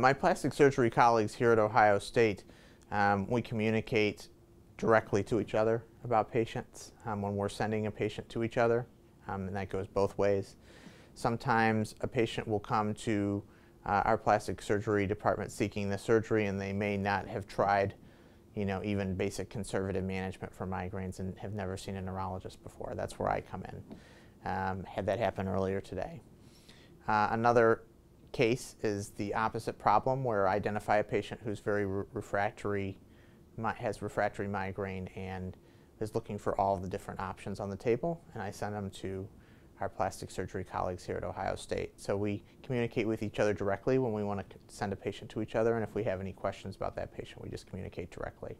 My plastic surgery colleagues here at Ohio State, um, we communicate directly to each other about patients um, when we're sending a patient to each other, um, and that goes both ways. Sometimes a patient will come to uh, our plastic surgery department seeking the surgery, and they may not have tried, you know, even basic conservative management for migraines and have never seen a neurologist before. That's where I come in. Um, had that happen earlier today. Uh, another case is the opposite problem where I identify a patient who's very re refractory, has refractory migraine and is looking for all the different options on the table and I send them to our plastic surgery colleagues here at Ohio State. So we communicate with each other directly when we want to send a patient to each other and if we have any questions about that patient we just communicate directly.